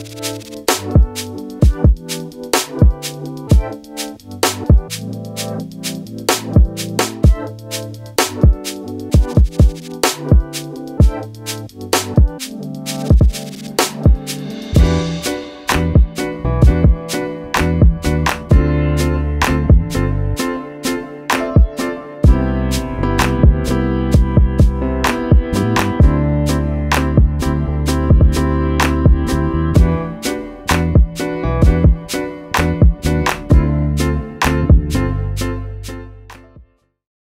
Música